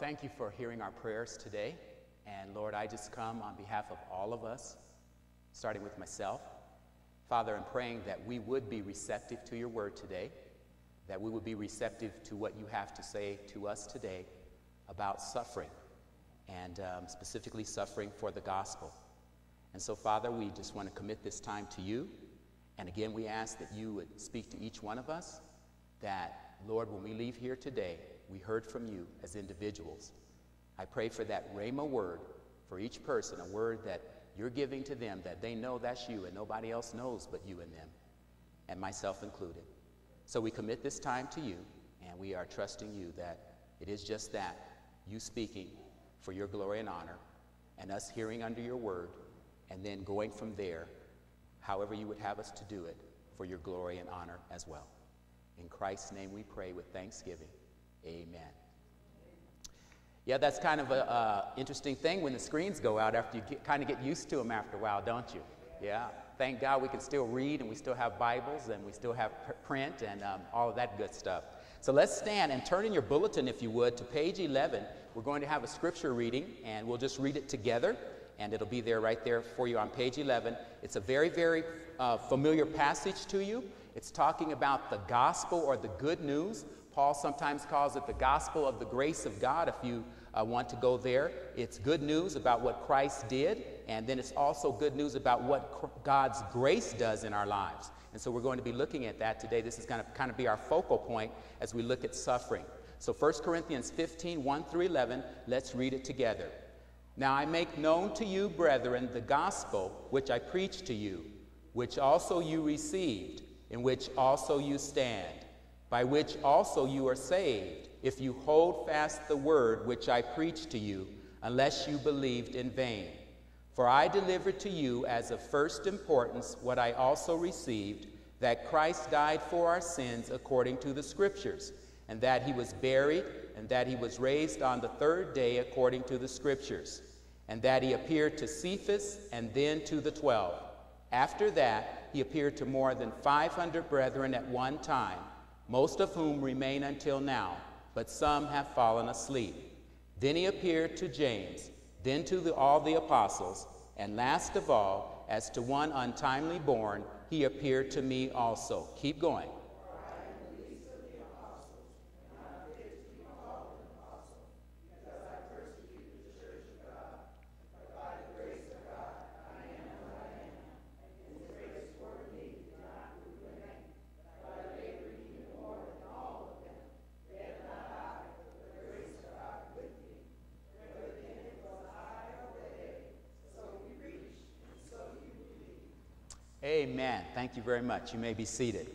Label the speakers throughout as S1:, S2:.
S1: thank you for hearing our prayers today. And Lord, I just come on behalf of all of us, starting with myself. Father, I'm praying that we would be receptive to your word today, that we would be receptive to what you have to say to us today about suffering, and um, specifically suffering for the gospel. And so, Father, we just want to commit this time to you. And again, we ask that you would speak to each one of us, that, Lord, when we leave here today, we heard from you as individuals. I pray for that Rhema word for each person, a word that you're giving to them that they know that's you and nobody else knows but you and them, and myself included. So we commit this time to you, and we are trusting you that it is just that you speaking for your glory and honor, and us hearing under your word, and then going from there, however you would have us to do it, for your glory and honor as well. In Christ's name we pray with thanksgiving. Amen. Yeah, that's kind of an interesting thing when the screens go out after you get, kind of get used to them after a while, don't you? Yeah. Thank God we can still read and we still have Bibles and we still have print and um, all of that good stuff. So let's stand and turn in your bulletin, if you would, to page 11. We're going to have a scripture reading and we'll just read it together and it'll be there right there for you on page 11. It's a very, very uh, familiar passage to you. It's talking about the gospel or the good news Paul sometimes calls it the gospel of the grace of God if you uh, want to go there. It's good news about what Christ did, and then it's also good news about what God's grace does in our lives. And so we're going to be looking at that today. This is going to kind of be our focal point as we look at suffering. So 1 Corinthians 15, 1 through 11, let's read it together. Now I make known to you, brethren, the gospel which I preached to you, which also you received, in which also you stand by which also you are saved, if you hold fast the word which I preached to you, unless you believed in vain. For I delivered to you as of first importance what I also received that Christ died for our sins according to the Scriptures, and that he was buried, and that he was raised on the third day according to the Scriptures, and that he appeared to Cephas and then to the twelve. After that, he appeared to more than 500 brethren at one time most of whom remain until now, but some have fallen asleep. Then he appeared to James, then to the, all the apostles, and last of all, as to one untimely born, he appeared to me also. Keep going. Amen. Thank you very much. You may be seated.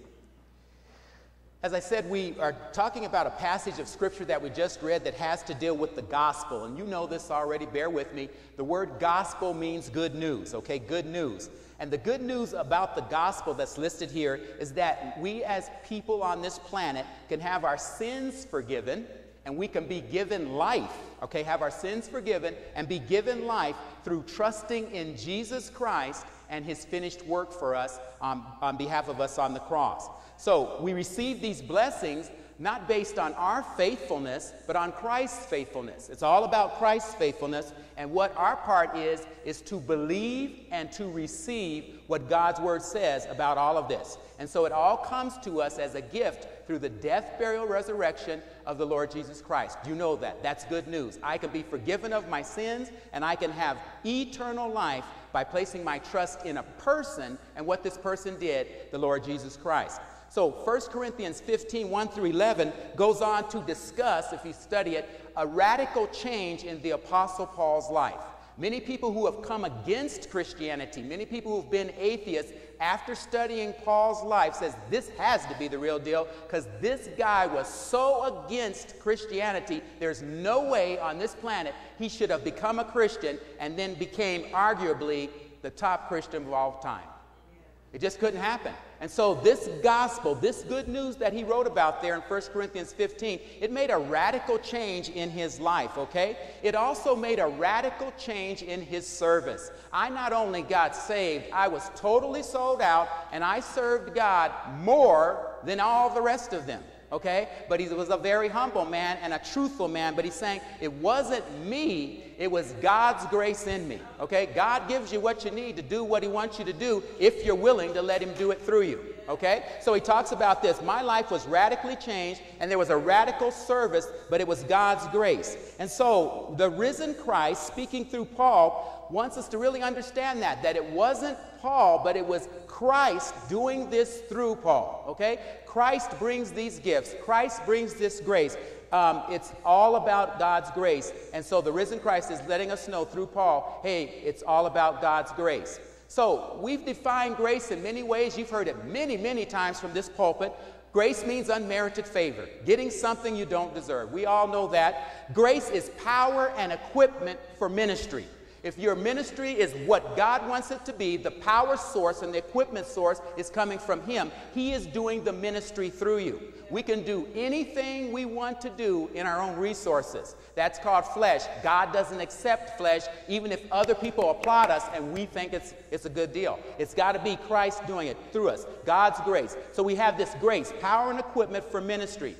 S1: As I said, we are talking about a passage of scripture that we just read that has to deal with the gospel. And you know this already, bear with me. The word gospel means good news, okay? Good news. And the good news about the gospel that's listed here is that we as people on this planet can have our sins forgiven and we can be given life, okay? Have our sins forgiven and be given life through trusting in Jesus Christ and his finished work for us on, on behalf of us on the cross. So we receive these blessings not based on our faithfulness, but on Christ's faithfulness. It's all about Christ's faithfulness, and what our part is, is to believe and to receive what God's Word says about all of this. And so it all comes to us as a gift through the death, burial, resurrection of the Lord Jesus Christ. You know that. That's good news. I can be forgiven of my sins, and I can have eternal life by placing my trust in a person and what this person did, the Lord Jesus Christ. So 1 Corinthians 15, 1 through 11 goes on to discuss, if you study it, a radical change in the Apostle Paul's life. Many people who have come against Christianity, many people who've been atheists, after studying Paul's life, says this has to be the real deal because this guy was so against Christianity. There's no way on this planet he should have become a Christian and then became arguably the top Christian of all time. It just couldn't happen. And so, this gospel, this good news that he wrote about there in 1 Corinthians 15, it made a radical change in his life, okay? It also made a radical change in his service. I not only got saved, I was totally sold out, and I served God more than all the rest of them. Okay? But he was a very humble man and a truthful man. But he's saying, it wasn't me, it was God's grace in me, okay? God gives you what you need to do what he wants you to do if you're willing to let him do it through you, okay? So he talks about this. My life was radically changed, and there was a radical service, but it was God's grace. And so the risen Christ, speaking through Paul, wants us to really understand that, that it wasn't Paul, but it was Christ doing this through Paul, okay? Christ brings these gifts, Christ brings this grace. Um, it's all about God's grace. And so the risen Christ is letting us know through Paul hey, it's all about God's grace. So we've defined grace in many ways. You've heard it many, many times from this pulpit. Grace means unmerited favor, getting something you don't deserve. We all know that. Grace is power and equipment for ministry. If your ministry is what God wants it to be, the power source and the equipment source is coming from Him. He is doing the ministry through you. We can do anything we want to do in our own resources. That's called flesh. God doesn't accept flesh, even if other people applaud us and we think it's, it's a good deal. It's got to be Christ doing it through us, God's grace. So we have this grace, power and equipment for ministry.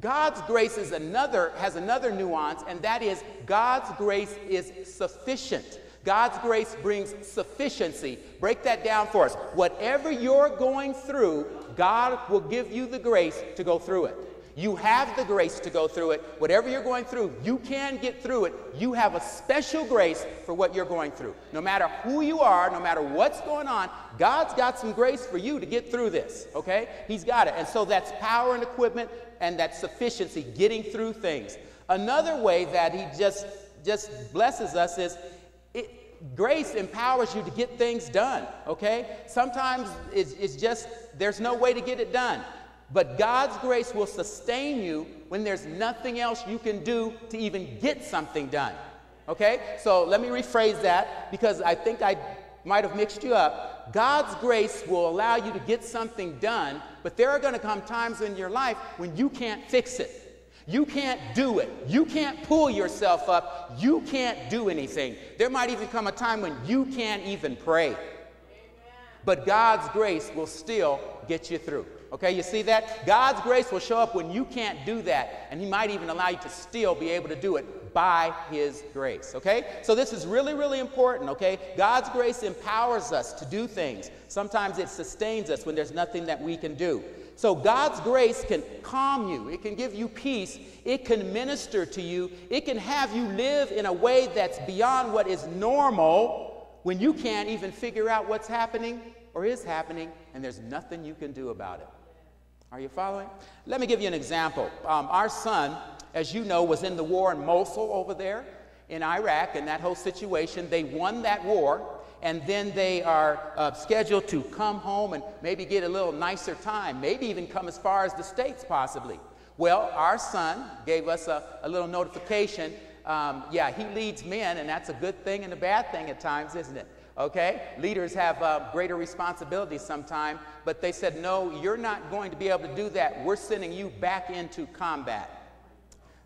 S1: God's grace is another, has another nuance, and that is God's grace is sufficient. God's grace brings sufficiency. Break that down for us. Whatever you're going through, God will give you the grace to go through it. You have the grace to go through it. Whatever you're going through, you can get through it. You have a special grace for what you're going through. No matter who you are, no matter what's going on, God's got some grace for you to get through this, okay? He's got it. And so that's power and equipment and that sufficiency, getting through things. Another way that He just, just blesses us is it, grace empowers you to get things done, okay? Sometimes it's, it's just, there's no way to get it done. But God's grace will sustain you when there's nothing else you can do to even get something done. Okay? So let me rephrase that because I think I might have mixed you up. God's grace will allow you to get something done, but there are going to come times in your life when you can't fix it. You can't do it. You can't pull yourself up. You can't do anything. There might even come a time when you can't even pray. But God's grace will still get you through. Okay, you see that? God's grace will show up when you can't do that, and He might even allow you to still be able to do it by His grace. Okay? So this is really, really important. Okay? God's grace empowers us to do things. Sometimes it sustains us when there's nothing that we can do. So God's grace can calm you, it can give you peace, it can minister to you, it can have you live in a way that's beyond what is normal when you can't even figure out what's happening or is happening, and there's nothing you can do about it. Are you following? Let me give you an example. Um, our son, as you know, was in the war in Mosul over there in Iraq, and that whole situation. They won that war, and then they are uh, scheduled to come home and maybe get a little nicer time, maybe even come as far as the States, possibly. Well, our son gave us a, a little notification. Um, yeah, he leads men, and that's a good thing and a bad thing at times, isn't it? okay? Leaders have uh, greater responsibilities sometimes, but they said, no, you're not going to be able to do that. We're sending you back into combat.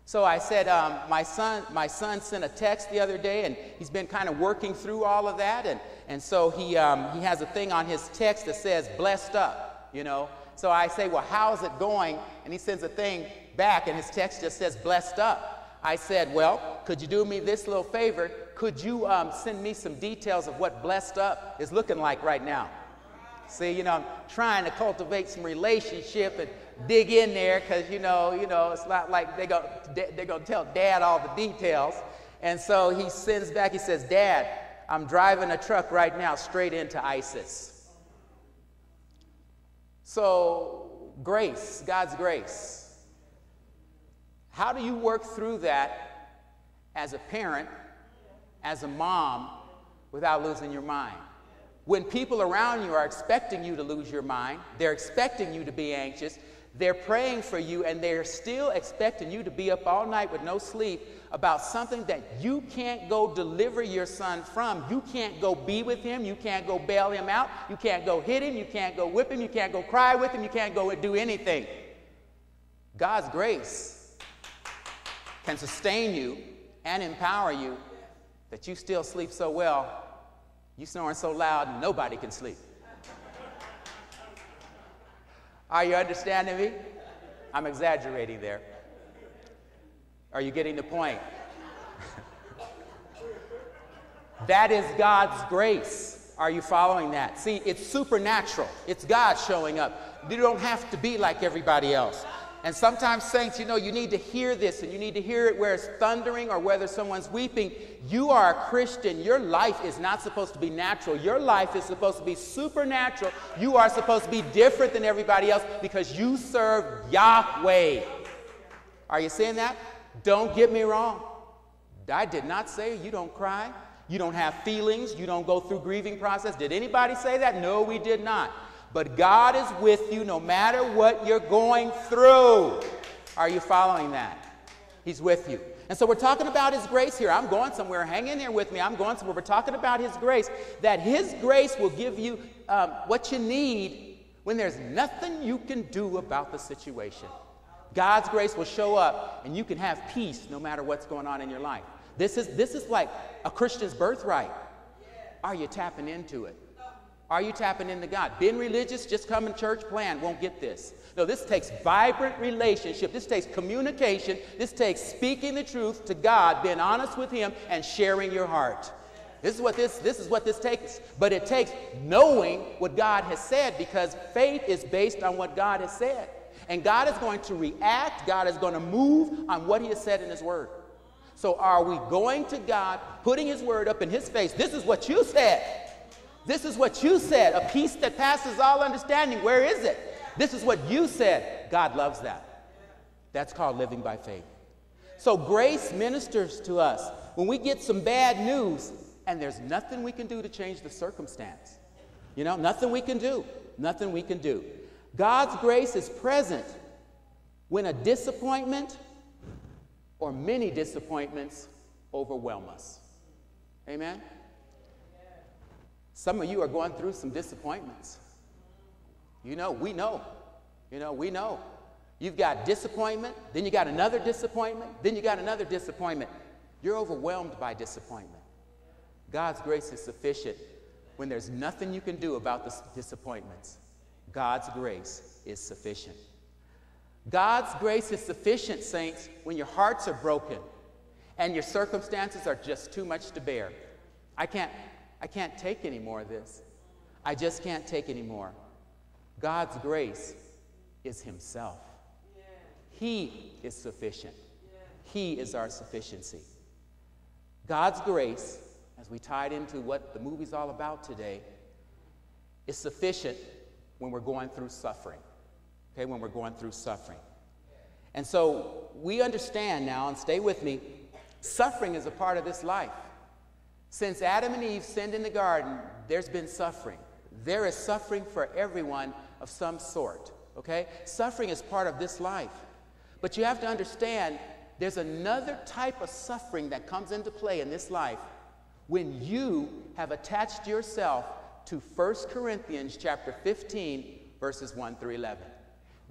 S1: So I said, um, my, son, my son sent a text the other day, and he's been kind of working through all of that. And, and so he, um, he has a thing on his text that says, blessed up, you know. So I say, well, how's it going? And he sends a thing back, and his text just says, blessed up. I said, well, could you do me this little favor? could you um, send me some details of what Blessed Up is looking like right now? See, you know, I'm trying to cultivate some relationship and dig in there because, you know, you know, it's not like they're going they're gonna tell dad all the details. And so he sends back, he says, Dad, I'm driving a truck right now straight into ISIS. So, grace, God's grace. How do you work through that as a parent as a mom without losing your mind. When people around you are expecting you to lose your mind, they're expecting you to be anxious, they're praying for you, and they're still expecting you to be up all night with no sleep about something that you can't go deliver your son from. You can't go be with him. You can't go bail him out. You can't go hit him. You can't go whip him. You can't go cry with him. You can't go do anything. God's grace can sustain you and empower you that you still sleep so well, you snoring so loud, nobody can sleep. Are you understanding me? I'm exaggerating there. Are you getting the point? that is God's grace. Are you following that? See, it's supernatural. It's God showing up. You don't have to be like everybody else. And sometimes, saints, you know, you need to hear this and you need to hear it where it's thundering or whether someone's weeping. You are a Christian. Your life is not supposed to be natural. Your life is supposed to be supernatural. You are supposed to be different than everybody else because you serve Yahweh. Are you saying that? Don't get me wrong. I did not say you don't cry. You don't have feelings. You don't go through grieving process. Did anybody say that? No, we did not. But God is with you no matter what you're going through. Are you following that? He's with you. And so we're talking about His grace here. I'm going somewhere. Hang in here with me. I'm going somewhere. We're talking about His grace, that His grace will give you um, what you need when there's nothing you can do about the situation. God's grace will show up and you can have peace no matter what's going on in your life. This is, this is like a Christian's birthright. Are you tapping into it? Are you tapping into God? Being religious, just come in church, plan, won't get this. No, this takes vibrant relationship. This takes communication. This takes speaking the truth to God, being honest with Him, and sharing your heart. This is what this, this is what this takes. But it takes knowing what God has said because faith is based on what God has said. And God is going to react, God is going to move on what He has said in His Word. So are we going to God, putting His Word up in His face? This is what you said. This is what you said, a peace that passes all understanding. Where is it? This is what you said. God loves that. That's called living by faith. So grace ministers to us when we get some bad news and there's nothing we can do to change the circumstance. You know, nothing we can do. Nothing we can do. God's grace is present when a disappointment or many disappointments overwhelm us. Amen? Some of you are going through some disappointments. You know, we know. You know, we know. You've got disappointment, then you got another disappointment, then you got another disappointment. You're overwhelmed by disappointment. God's grace is sufficient when there's nothing you can do about the disappointments. God's grace is sufficient. God's grace is sufficient, saints, when your hearts are broken and your circumstances are just too much to bear. I can't, I can't take any more of this. I just can't take any more. God's grace is Himself. He is sufficient. He is our sufficiency. God's grace, as we tied into what the movie's all about today, is sufficient when we're going through suffering. Okay, when we're going through suffering. And so we understand now, and stay with me, suffering is a part of this life. Since Adam and Eve sinned in the garden, there's been suffering. There is suffering for everyone of some sort, okay? Suffering is part of this life. But you have to understand there's another type of suffering that comes into play in this life when you have attached yourself to 1 Corinthians chapter 15 verses 1 through 11.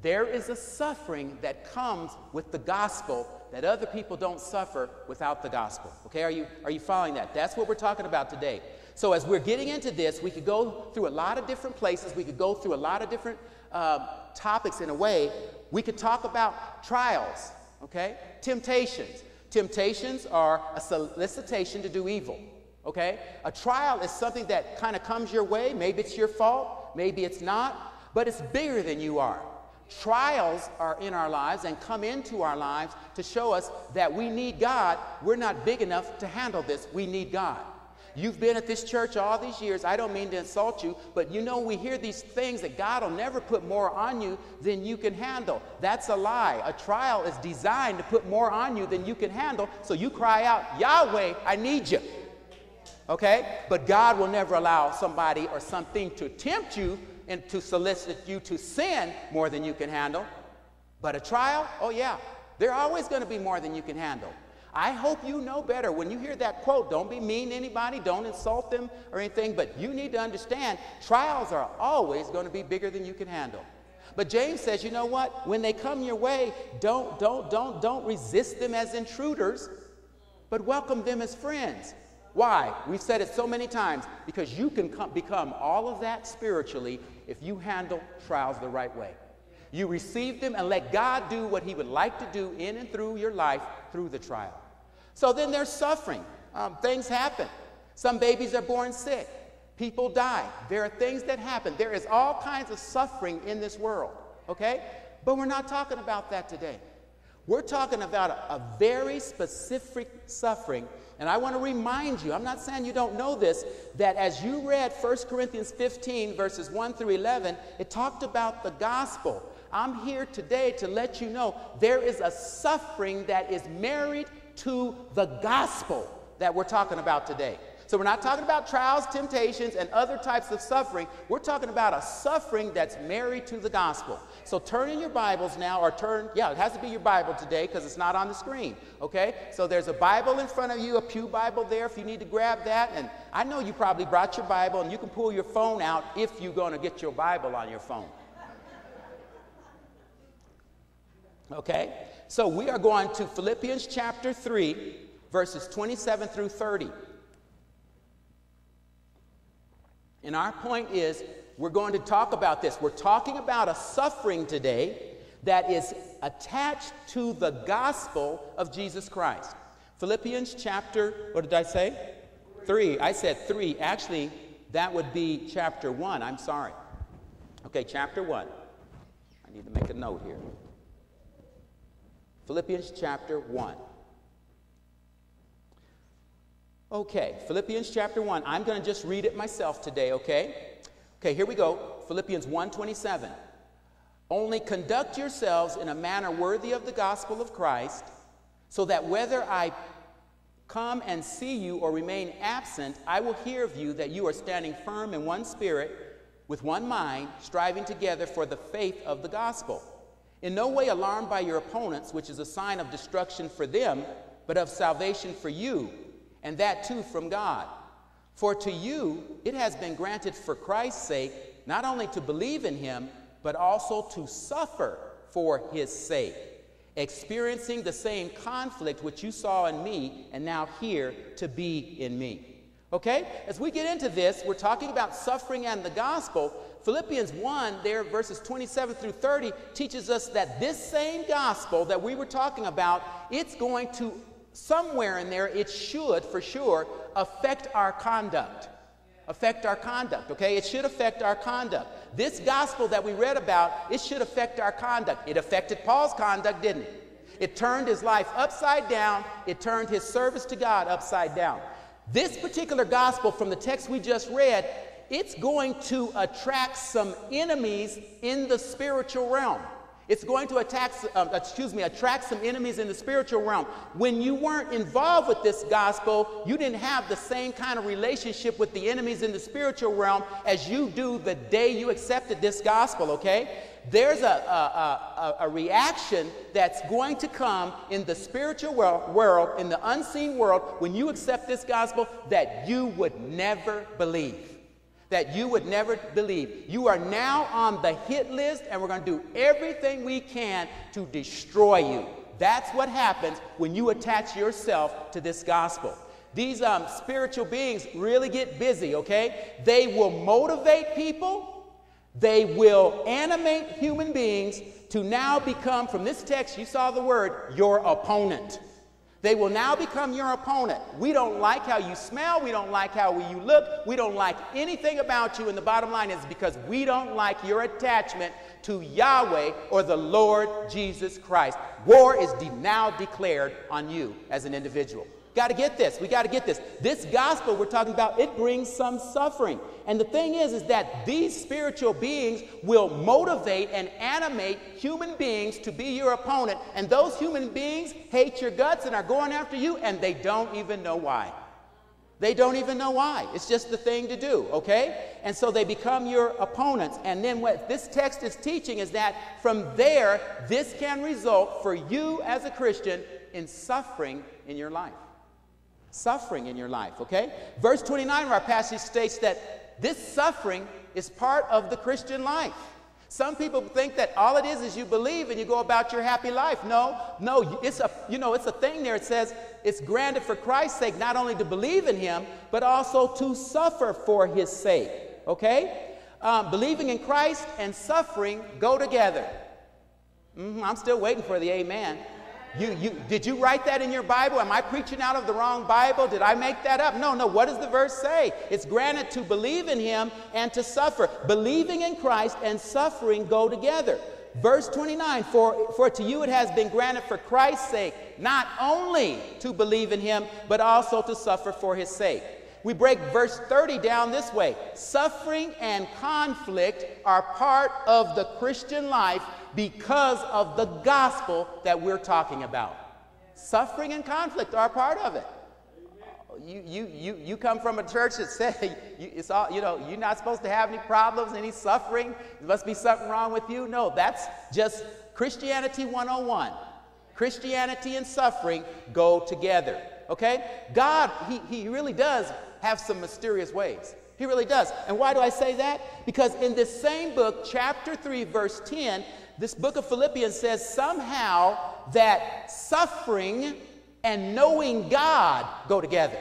S1: There is a suffering that comes with the gospel that other people don't suffer without the gospel. Okay, are you, are you following that? That's what we're talking about today. So, as we're getting into this, we could go through a lot of different places, we could go through a lot of different uh, topics in a way. We could talk about trials, okay? Temptations. Temptations are a solicitation to do evil, okay? A trial is something that kind of comes your way. Maybe it's your fault, maybe it's not, but it's bigger than you are. Trials are in our lives and come into our lives to show us that we need God. We're not big enough to handle this. We need God. You've been at this church all these years. I don't mean to insult you, but you know, we hear these things that God will never put more on you than you can handle. That's a lie. A trial is designed to put more on you than you can handle, so you cry out, Yahweh, I need you. Okay? But God will never allow somebody or something to tempt you and to solicit you to sin more than you can handle. But a trial, oh yeah, they're always going to be more than you can handle. I hope you know better. When you hear that quote, don't be mean to anybody, don't insult them or anything, but you need to understand trials are always going to be bigger than you can handle. But James says, you know what? When they come your way, don't, don't, don't, don't resist them as intruders, but welcome them as friends. Why? We've said it so many times because you can come, become all of that spiritually if you handle trials the right way. You receive them and let God do what He would like to do in and through your life through the trial. So then there's suffering. Um, things happen. Some babies are born sick. People die. There are things that happen. There is all kinds of suffering in this world, okay? But we're not talking about that today. We're talking about a, a very specific suffering. And I want to remind you, I'm not saying you don't know this, that as you read 1 Corinthians 15, verses 1 through 11, it talked about the gospel. I'm here today to let you know there is a suffering that is married to the gospel that we're talking about today. So we're not talking about trials, temptations, and other types of suffering. We're talking about a suffering that's married to the gospel. So turn in your Bibles now, or turn, yeah, it has to be your Bible today because it's not on the screen, okay? So there's a Bible in front of you, a Pew Bible there if you need to grab that. And I know you probably brought your Bible, and you can pull your phone out if you're going to get your Bible on your phone. Okay? So we are going to Philippians chapter 3, verses 27 through 30. And our point is we're going to talk about this. We're talking about a suffering today that is attached to the gospel of Jesus Christ. Philippians chapter, what did I say? Three. I said three. Actually, that would be chapter one. I'm sorry. Okay, chapter one. I need to make a note here. Philippians chapter 1. Okay, Philippians chapter 1. I'm going to just read it myself today, okay? Okay, here we go. Philippians 1:27. Only conduct yourselves in a manner worthy of the gospel of Christ, so that whether I come and see you or remain absent, I will hear of you that you are standing firm in one spirit, with one mind, striving together for the faith of the gospel in no way alarmed by your opponents, which is a sign of destruction for them, but of salvation for you, and that too from God. For to you it has been granted for Christ's sake not only to believe in him, but also to suffer for his sake, experiencing the same conflict which you saw in me and now hear to be in me. Okay? As we get into this, we're talking about suffering and the gospel, Philippians 1, there, verses 27 through 30, teaches us that this same gospel that we were talking about, it's going to, somewhere in there, it should, for sure, affect our conduct. Affect our conduct, okay? It should affect our conduct. This gospel that we read about, it should affect our conduct. It affected Paul's conduct, didn't it? It turned his life upside down, it turned his service to God upside down. This particular gospel from the text we just read it's going to attract some enemies in the spiritual realm. It's going to attack, uh, excuse me, attract some enemies in the spiritual realm. When you weren't involved with this gospel, you didn't have the same kind of relationship with the enemies in the spiritual realm as you do the day you accepted this gospel, okay? There's a, a, a, a reaction that's going to come in the spiritual world, world, in the unseen world, when you accept this gospel that you would never believe that you would never believe. You are now on the hit list, and we're going to do everything we can to destroy you. That's what happens when you attach yourself to this gospel. These um, spiritual beings really get busy, okay? They will motivate people, they will animate human beings to now become, from this text, you saw the word, your opponent. They will now become your opponent. We don't like how you smell. We don't like how you look. We don't like anything about you. And the bottom line is because we don't like your attachment to Yahweh or the Lord Jesus Christ. War is now declared on you as an individual. Got to get this. We got to get this. This gospel we're talking about, it brings some suffering. And the thing is, is that these spiritual beings will motivate and animate human beings to be your opponent. And those human beings hate your guts and are going after you, and they don't even know why. They don't even know why. It's just the thing to do, okay? And so they become your opponents. And then what this text is teaching is that from there, this can result for you as a Christian in suffering in your life suffering in your life, okay? Verse 29 of our passage states that this suffering is part of the Christian life. Some people think that all it is is you believe and you go about your happy life. No, no, it's a you know it's a thing there. It says it's granted for Christ's sake not only to believe in Him but also to suffer for His sake. Okay, um, believing in Christ and suffering go together. Mm-hmm, I'm still waiting for the amen. You, you, did you write that in your Bible? Am I preaching out of the wrong Bible? Did I make that up? No, no. What does the verse say? It's granted to believe in him and to suffer. Believing in Christ and suffering go together. Verse 29 for, for to you it has been granted for Christ's sake, not only to believe in him, but also to suffer for his sake. We break verse 30 down this way Suffering and conflict are part of the Christian life because of the gospel that we're talking about. Suffering and conflict are part of it. You, you, you, you come from a church that says it's all, you know, you're not supposed to have any problems, any suffering. There must be something wrong with you. No, that's just Christianity 101. Christianity and suffering go together. Okay? God, he, he really does have some mysterious ways. He really does. And why do I say that? Because in this same book, chapter 3, verse 10, this book of Philippians says somehow that suffering and knowing God go together.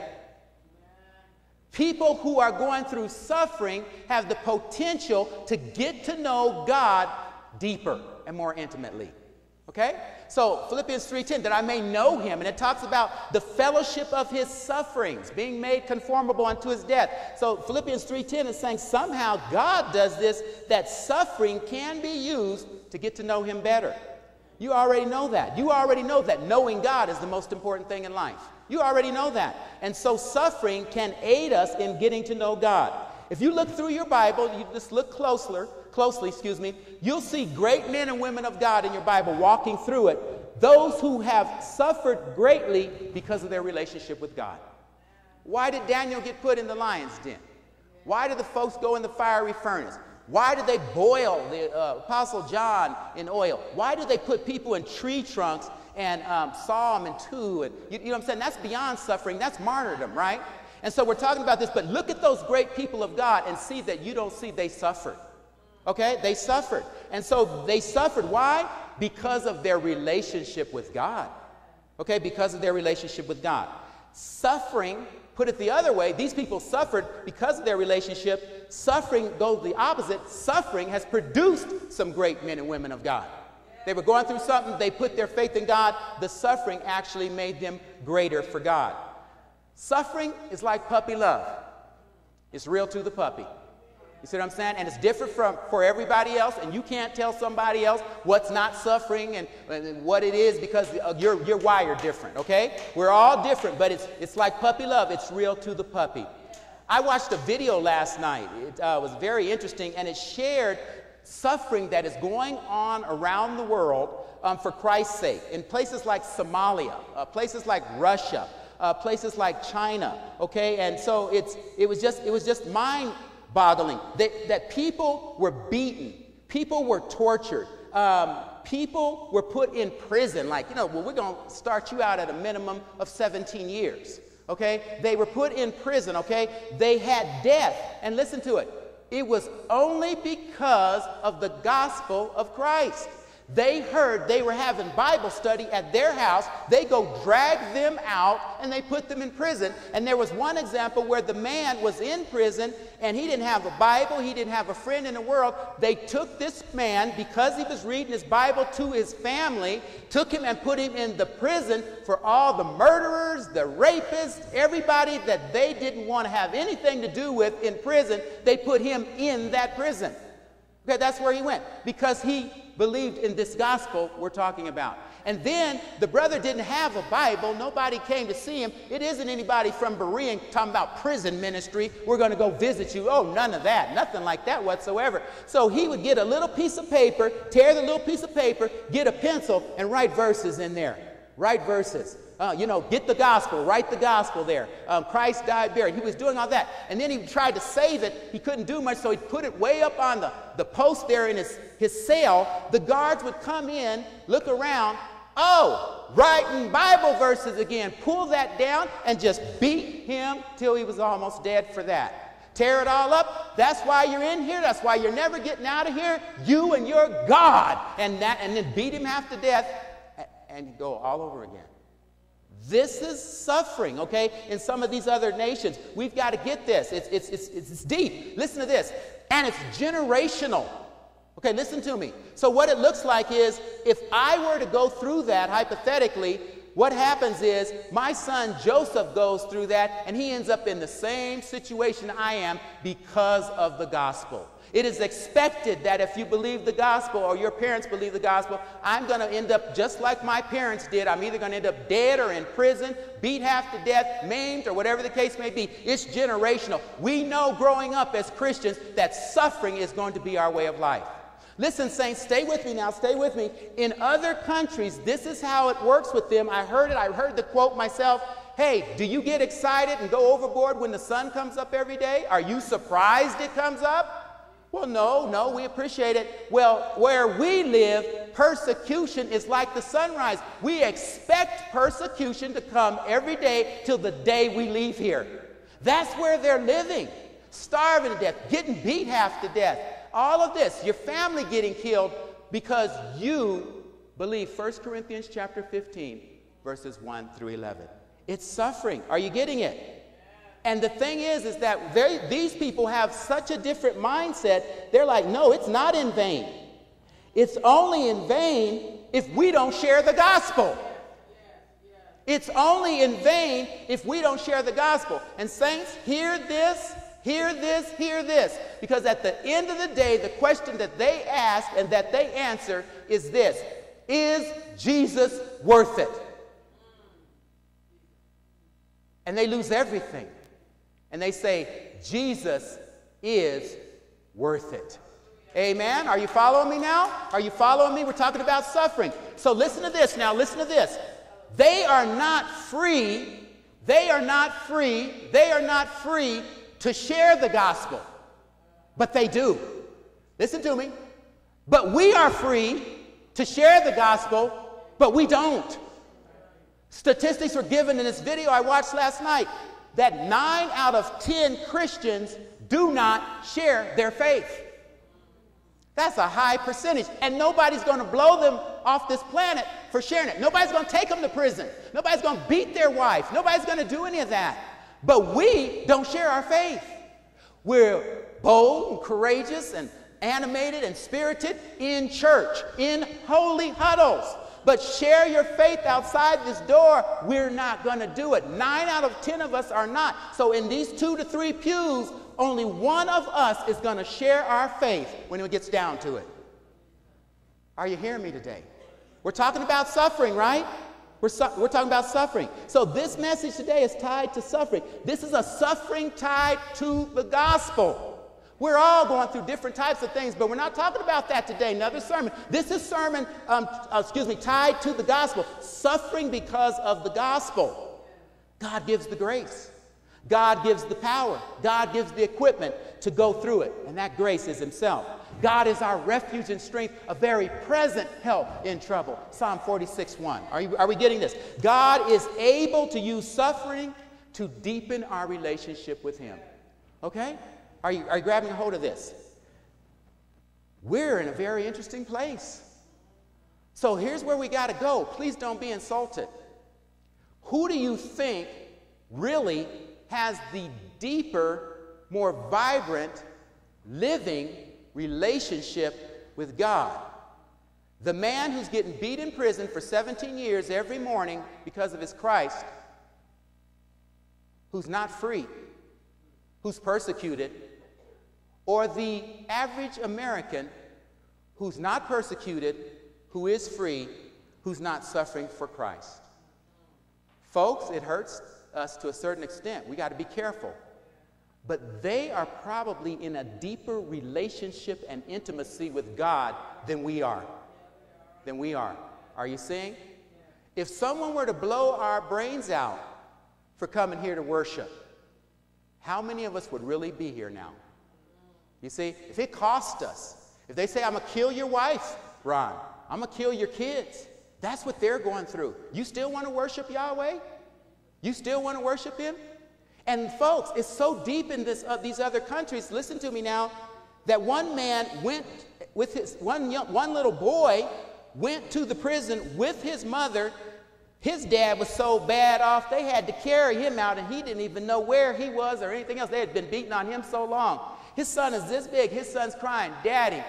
S1: People who are going through suffering have the potential to get to know God deeper and more intimately. Okay? So Philippians 3:10, that I may know him. And it talks about the fellowship of his sufferings, being made conformable unto his death. So Philippians 3:10 is saying somehow God does this, that suffering can be used to get to know him better. You already know that. You already know that knowing God is the most important thing in life. You already know that. And so suffering can aid us in getting to know God. If you look through your Bible, you just look closer, closely, excuse me, you'll see great men and women of God in your Bible walking through it. Those who have suffered greatly because of their relationship with God. Why did Daniel get put in the lion's den? Why did the folks go in the fiery furnace? Why did they boil the uh, Apostle John in oil? Why did they put people in tree trunks and um, saw them in two? And, you, you know what I'm saying? That's beyond suffering. That's martyrdom, right? And so we're talking about this, but look at those great people of God and see that you don't see they suffered. Okay? They suffered. And so they suffered. Why? Because of their relationship with God. Okay? Because of their relationship with God. Suffering, put it the other way, these people suffered because of their relationship. Suffering goes the opposite. Suffering has produced some great men and women of God. They were going through something, they put their faith in God. The suffering actually made them greater for God. Suffering is like puppy love. It's real to the puppy. You see what I'm saying? And it's different from for everybody else, and you can't tell somebody else what's not suffering and, and what it is because you're, you're wired different, okay? We're all different, but it's, it's like puppy love. It's real to the puppy. I watched a video last night. It uh, was very interesting, and it shared suffering that is going on around the world um, for Christ's sake in places like Somalia, uh, places like Russia, uh, places like China, okay? And so it's, it, was just, it was just mind boggling that, that people were beaten, people were tortured, um, people were put in prison. Like, you know, well, we're going to start you out at a minimum of 17 years, okay? They were put in prison, okay? They had death. And listen to it it was only because of the gospel of Christ. They heard they were having Bible study at their house. They go drag them out and they put them in prison. And there was one example where the man was in prison and he didn't have a Bible, he didn't have a friend in the world. They took this man because he was reading his Bible to his family, took him and put him in the prison for all the murderers, the rapists, everybody that they didn't want to have anything to do with in prison. They put him in that prison. Okay, that's where he went because he believed in this gospel we're talking about. And then the brother didn't have a Bible. Nobody came to see him. It isn't anybody from Berean talking about prison ministry. We're going to go visit you. Oh, none of that. Nothing like that whatsoever. So he would get a little piece of paper, tear the little piece of paper, get a pencil, and write verses in there. Write verses. Uh, you know, get the gospel, write the gospel there. Um, Christ died, buried. He was doing all that. And then he tried to save it. He couldn't do much, so he put it way up on the, the post there in his, his cell. The guards would come in, look around. Oh, writing Bible verses again. Pull that down and just beat him till he was almost dead for that. Tear it all up. That's why you're in here. That's why you're never getting out of here. You and your God. And, that, and then beat him half to death and go all over again. This is suffering, okay? In some of these other nations, we've got to get this. It's, it's, it's, it's deep. Listen to this. And it's generational. Okay, listen to me. So, what it looks like is if I were to go through that hypothetically, what happens is my son Joseph goes through that and he ends up in the same situation I am because of the gospel. It is expected that if you believe the gospel or your parents believe the gospel, I'm going to end up just like my parents did. I'm either going to end up dead or in prison, beat half to death, maimed, or whatever the case may be. It's generational. We know growing up as Christians that suffering is going to be our way of life. Listen, saints, stay with me now, stay with me. In other countries, this is how it works with them. I heard it, I heard the quote myself. Hey, do you get excited and go overboard when the sun comes up every day? Are you surprised it comes up? Well, no, no, we appreciate it. Well, where we live, persecution is like the sunrise. We expect persecution to come every day till the day we leave here. That's where they're living, starving to death, getting beat half to death. All of this, your family getting killed because you believe 1 Corinthians chapter 15, verses 1 through 11. It's suffering. Are you getting it? And the thing is, is that these people have such a different mindset. They're like, no, it's not in vain. It's only in vain if we don't share the gospel. It's only in vain if we don't share the gospel. And saints, hear this, hear this, hear this. Because at the end of the day, the question that they ask and that they answer is this Is Jesus worth it? And they lose everything and they say, Jesus is worth it. Amen. Are you following me now? Are you following me? We're talking about suffering. So listen to this now. Listen to this. They are not free. They are not free. They are not free to share the gospel. But they do. Listen to me. But we are free to share the gospel, but we don't. Statistics were given in this video I watched last night that nine out of 10 Christians do not share their faith. That's a high percentage. And nobody's going to blow them off this planet for sharing it. Nobody's going to take them to prison. Nobody's going to beat their wife. Nobody's going to do any of that. But we don't share our faith. We're bold and courageous and animated and spirited in church, in holy huddles. But share your faith outside this door, we're not going to do it. Nine out of ten of us are not. So in these two to three pews, only one of us is going to share our faith when it gets down to it. Are you hearing me today? We're talking about suffering, right? We're, su- we're talking about suffering. So this message today is tied to suffering. This is a suffering tied to the gospel. We're all going through different types of things, but we're not talking about that today. Another sermon. This is sermon, um, uh, excuse me, tied to the gospel. Suffering because of the gospel. God gives the grace. God gives the power. God gives the equipment to go through it, and that grace is Himself. God is our refuge and strength, a very present help in trouble. Psalm 46 1. Are, you, are we getting this? God is able to use suffering to deepen our relationship with Him. Okay? Are you, are you grabbing a hold of this? We're in a very interesting place. So here's where we got to go. Please don't be insulted. Who do you think really has the deeper, more vibrant, living relationship with God? The man who's getting beat in prison for 17 years every morning because of his Christ, who's not free, who's persecuted, or the average American who's not persecuted, who is free, who's not suffering for Christ. Folks, it hurts us to a certain extent. We got to be careful. But they are probably in a deeper relationship and intimacy with God than we are. Than we are. Are you seeing? If someone were to blow our brains out for coming here to worship, how many of us would really be here now? You see, if it costs us, if they say, I'm going to kill your wife, Ron, I'm going to kill your kids, that's what they're going through. You still want to worship Yahweh? You still want to worship Him? And folks, it's so deep in this, uh, these other countries, listen to me now, that one man went with his, one, young, one little boy went to the prison with his mother. His dad was so bad off, they had to carry him out, and he didn't even know where he was or anything else. They had been beating on him so long. His son is this big. His son's crying, Daddy,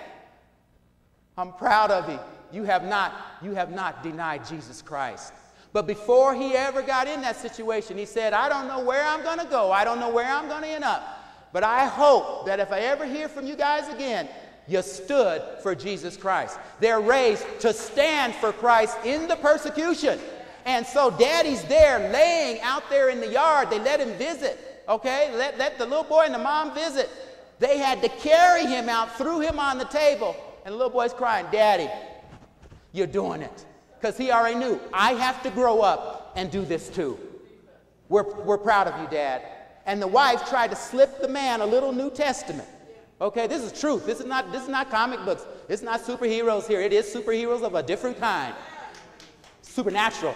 S1: I'm proud of you. You have not, you have not denied Jesus Christ. But before he ever got in that situation, he said, I don't know where I'm going to go. I don't know where I'm going to end up. But I hope that if I ever hear from you guys again, you stood for Jesus Christ. They're raised to stand for Christ in the persecution. And so daddy's there laying out there in the yard. They let him visit, okay? Let, let the little boy and the mom visit. They had to carry him out, threw him on the table, and the little boy's crying, Daddy, you're doing it. Because he already knew, I have to grow up and do this too. We're, we're proud of you, Dad. And the wife tried to slip the man a little New Testament. Okay, this is truth. This is not, this is not comic books. It's not superheroes here. It is superheroes of a different kind. Supernatural.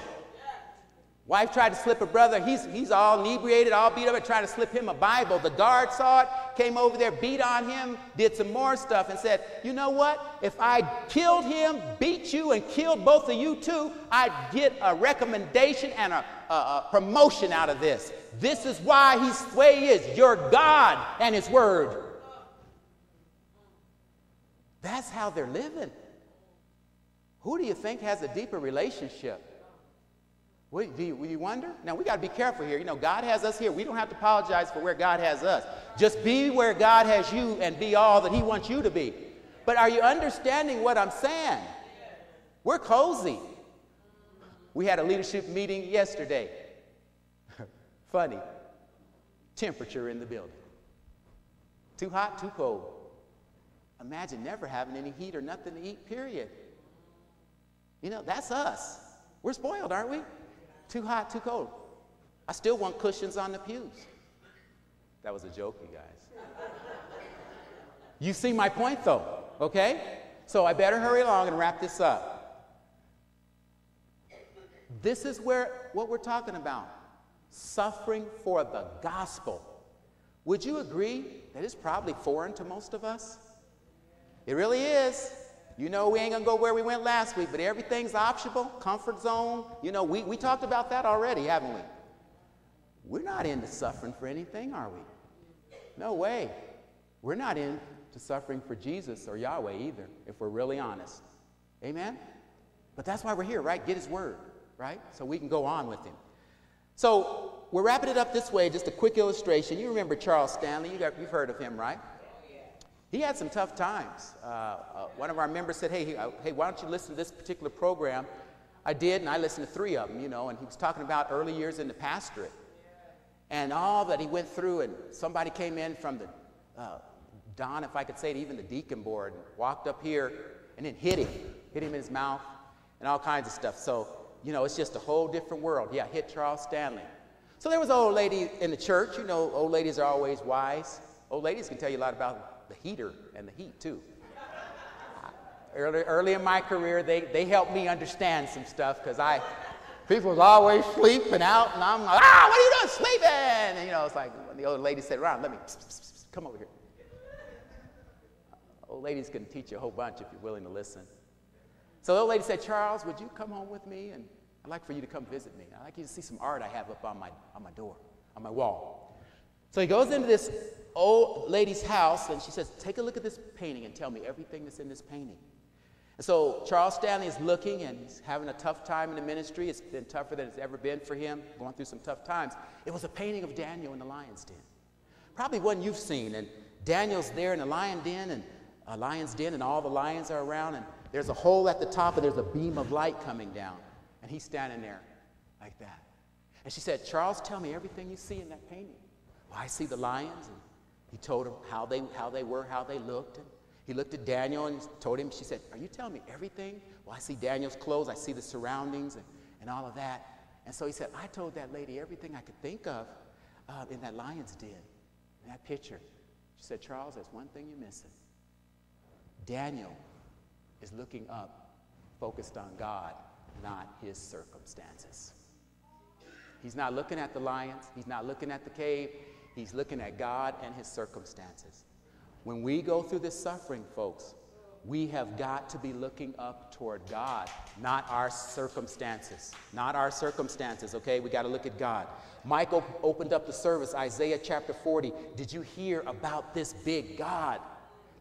S1: Wife tried to slip a brother. He's, he's all inebriated, all beat up, and trying to slip him a Bible. The guard saw it, came over there, beat on him, did some more stuff, and said, You know what? If I killed him, beat you, and killed both of you too, I'd get a recommendation and a, a, a promotion out of this. This is why he's the way he is. Your God and his word. That's how they're living. Who do you think has a deeper relationship? Do, you, you wonder? Now, we got to be careful here. You know, God has us here. We don't have to apologize for where God has us. Just be where God has you and be all that He wants you to be. But are you understanding what I'm saying? We're cozy. We had a leadership meeting yesterday. Funny. Temperature in the building. Too hot, too cold. Imagine never having any heat or nothing to eat, period. You know, that's us. We're spoiled, aren't we? Too hot, too cold. I still want cushions on the pews. That was a joke, you guys. you see my point, though, okay? So I better hurry along and wrap this up. This is where what we're talking about suffering for the gospel. Would you agree that it's probably foreign to most of us? It really is. You know, we ain't gonna go where we went last week, but everything's optional, comfort zone. You know, we, we talked about that already, haven't we? We're not into suffering for anything, are we? No way. We're not into suffering for Jesus or Yahweh either, if we're really honest. Amen? But that's why we're here, right? Get His Word, right? So we can go on with Him. So we're wrapping it up this way, just a quick illustration. You remember Charles Stanley, you you've heard of him, right? He had some tough times. Uh, uh, one of our members said, hey, he, uh, hey, why don't you listen to this particular program? I did, and I listened to three of them, you know, and he was talking about early years in the pastorate and all that he went through. And somebody came in from the uh, Don, if I could say it, even the deacon board, walked up here and then hit him, hit him in his mouth, and all kinds of stuff. So, you know, it's just a whole different world. Yeah, hit Charles Stanley. So there was an old lady in the church. You know, old ladies are always wise. Old ladies can tell you a lot about the heater and the heat too. early, early in my career, they, they helped me understand some stuff because I, people was always sleeping out, and I'm like, ah, what are you doing sleeping? And, you know, it's like the old lady said, "Ron, let me pss, pss, pss, come over here. Old ladies can teach you a whole bunch if you're willing to listen. So the old lady said, Charles, would you come home with me? And I'd like for you to come visit me. I'd like you to see some art I have up on my, on my door, on my wall. So he goes into this old lady's house and she says, Take a look at this painting and tell me everything that's in this painting. And so Charles Stanley is looking and he's having a tough time in the ministry. It's been tougher than it's ever been for him, going through some tough times. It was a painting of Daniel in the lion's den. Probably one you've seen. And Daniel's there in the lion den and a lion's den, and all the lions are around, and there's a hole at the top, and there's a beam of light coming down. And he's standing there like that. And she said, Charles, tell me everything you see in that painting. I see the lions and he told her how they, how they were, how they looked. And he looked at Daniel and told him, she said, Are you telling me everything? Well, I see Daniel's clothes, I see the surroundings and, and all of that. And so he said, I told that lady everything I could think of uh, in that lion's den, in that picture. She said, Charles, there's one thing you're missing. Daniel is looking up, focused on God, not his circumstances. He's not looking at the lions, he's not looking at the cave, He's looking at God and his circumstances. When we go through this suffering, folks, we have got to be looking up toward God, not our circumstances. Not our circumstances, okay? We got to look at God. Michael opened up the service, Isaiah chapter 40. Did you hear about this big God?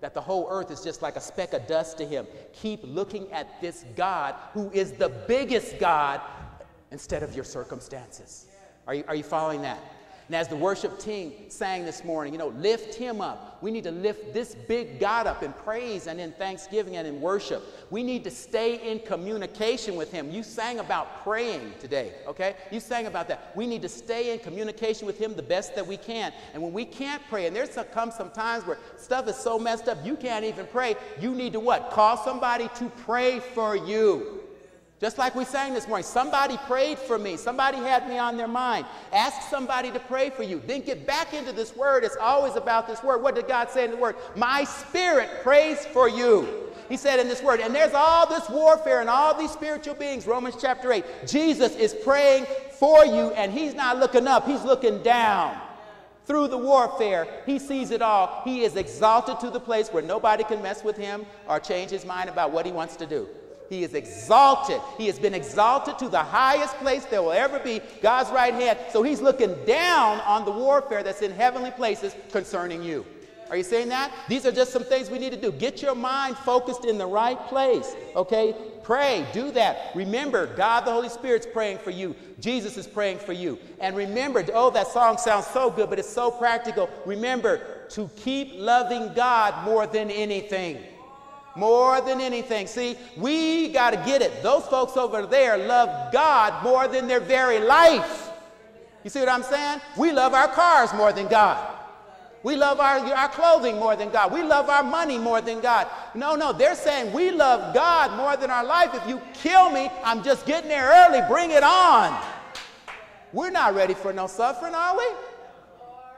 S1: that the whole earth is just like a speck of dust to him. Keep looking at this God who is the biggest God instead of your circumstances. Are you, are you following that? And as the worship team sang this morning, you know, lift him up. We need to lift this big God up in praise and in thanksgiving and in worship. We need to stay in communication with him. You sang about praying today, okay? You sang about that. We need to stay in communication with him the best that we can. And when we can't pray, and there's come some times where stuff is so messed up you can't even pray, you need to what? Call somebody to pray for you. Just like we sang this morning, somebody prayed for me. Somebody had me on their mind. Ask somebody to pray for you. Then get back into this word. It's always about this word. What did God say in the word? My spirit prays for you. He said in this word, and there's all this warfare and all these spiritual beings. Romans chapter 8. Jesus is praying for you, and he's not looking up, he's looking down. Through the warfare, he sees it all. He is exalted to the place where nobody can mess with him or change his mind about what he wants to do. He is exalted. He has been exalted to the highest place there will ever be, God's right hand. So he's looking down on the warfare that's in heavenly places concerning you. Are you saying that? These are just some things we need to do. Get your mind focused in the right place, okay? Pray, do that. Remember, God the Holy Spirit's praying for you. Jesus is praying for you. And remember, oh, that song sounds so good, but it's so practical. Remember to keep loving God more than anything more than anything. See, we got to get it. Those folks over there love God more than their very life. You see what I'm saying? We love our cars more than God. We love our, our clothing more than God. We love our money more than God. No, no, they're saying we love God more than our life. If you kill me, I'm just getting there early. Bring it on. We're not ready for no suffering, are we?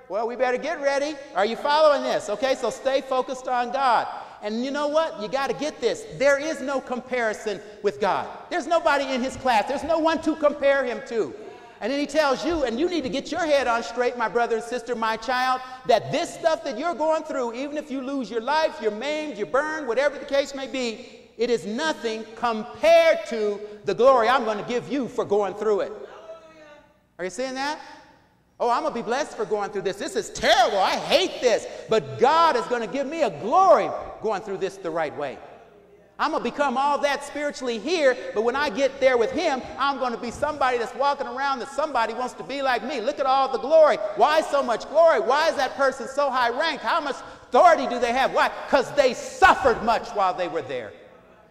S1: Well, we better get ready. Are you following this? Okay, so stay focused on God. And you know what? You got to get this. There is no comparison with God. There's nobody in his class. There's no one to compare him to. And then he tells you, and you need to get your head on straight, my brother and sister, my child, that this stuff that you're going through, even if you lose your life, you're maimed, you're burned, whatever the case may be, it is nothing compared to the glory I'm going to give you for going through it. Are you seeing that? Oh, I'm going to be blessed for going through this. This is terrible. I hate this. But God is going to give me a glory going through this the right way. I'm going to become all that spiritually here, but when I get there with Him, I'm going to be somebody that's walking around that somebody wants to be like me. Look at all the glory. Why so much glory? Why is that person so high ranked? How much authority do they have? Why? Because they suffered much while they were there.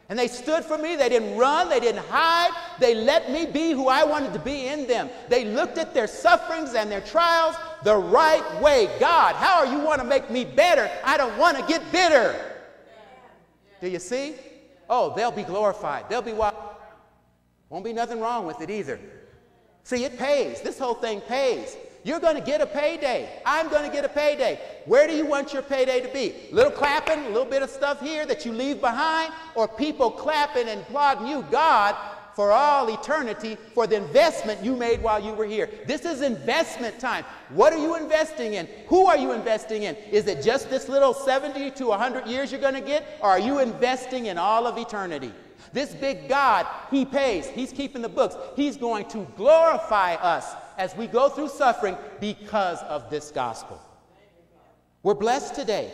S1: And they stood for me. They didn't run. They didn't hide. They let me be who I wanted to be in them. They looked at their sufferings and their trials the right way. God, how are you want to make me better? I don't want to get bitter. Do you see? Oh, they'll be glorified. They'll be what? Won't be nothing wrong with it either. See, it pays. This whole thing pays. You're going to get a payday. I'm going to get a payday. Where do you want your payday to be? Little clapping, a little bit of stuff here that you leave behind, or people clapping and applauding you, God, for all eternity for the investment you made while you were here. This is investment time. What are you investing in? Who are you investing in? Is it just this little 70 to 100 years you're going to get, or are you investing in all of eternity? This big God, He pays. He's keeping the books. He's going to glorify us as we go through suffering because of this gospel. We're blessed today.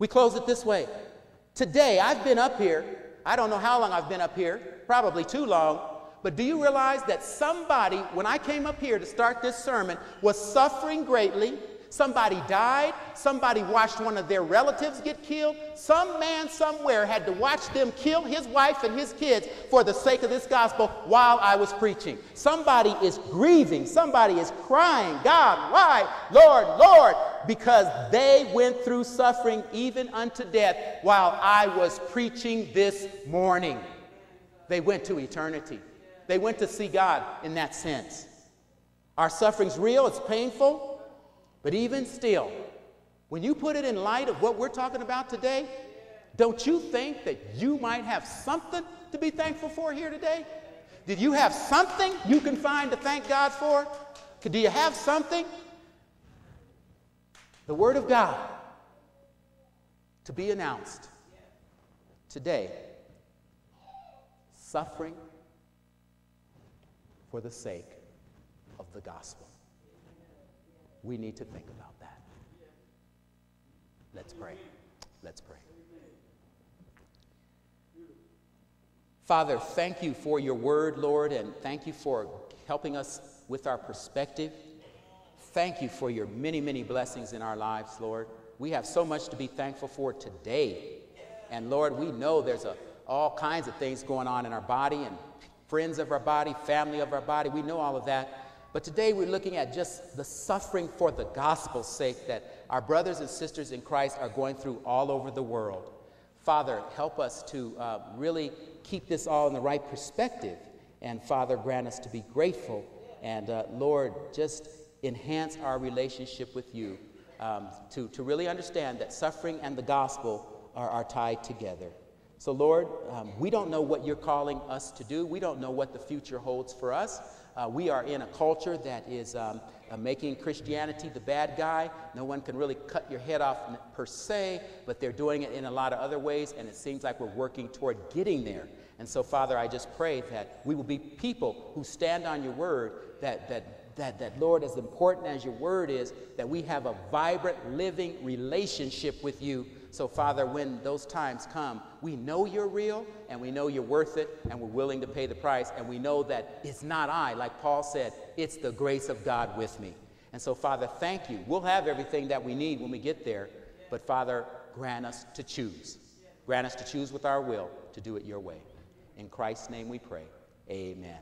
S1: We close it this way. Today, I've been up here. I don't know how long I've been up here, probably too long. But do you realize that somebody, when I came up here to start this sermon, was suffering greatly? Somebody died. Somebody watched one of their relatives get killed. Some man somewhere had to watch them kill his wife and his kids for the sake of this gospel while I was preaching. Somebody is grieving. Somebody is crying, God, why? Lord, Lord, because they went through suffering even unto death while I was preaching this morning. They went to eternity. They went to see God in that sense. Our suffering's real, it's painful. But even still, when you put it in light of what we're talking about today, don't you think that you might have something to be thankful for here today? Did you have something you can find to thank God for? Do you have something? The Word of God to be announced today suffering for the sake of the gospel. We need to think about that. Let's pray. Let's pray. Father, thank you for your word, Lord, and thank you for helping us with our perspective. Thank you for your many, many blessings in our lives, Lord. We have so much to be thankful for today. And Lord, we know there's a, all kinds of things going on in our body and friends of our body, family of our body. We know all of that. But today we're looking at just the suffering for the gospel's sake that our brothers and sisters in Christ are going through all over the world. Father, help us to uh, really keep this all in the right perspective. And Father, grant us to be grateful. And uh, Lord, just enhance our relationship with you um, to, to really understand that suffering and the gospel are, are tied together. So, Lord, um, we don't know what you're calling us to do. We don't know what the future holds for us. Uh, we are in a culture that is um, uh, making Christianity the bad guy. No one can really cut your head off per se, but they're doing it in a lot of other ways, and it seems like we're working toward getting there. And so, Father, I just pray that we will be people who stand on your word, that, that, that, that, Lord, as important as your word is, that we have a vibrant, living relationship with you. So, Father, when those times come, we know you're real and we know you're worth it and we're willing to pay the price. And we know that it's not I, like Paul said, it's the grace of God with me. And so, Father, thank you. We'll have everything that we need when we get there. But, Father, grant us to choose. Grant us to choose with our will to do it your way. In Christ's name we pray. Amen.